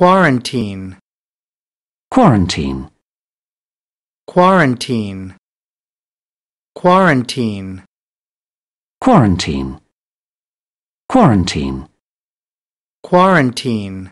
quarantine, quarantine, quarantine, quarantine, quarantine, quarantine. quarantine.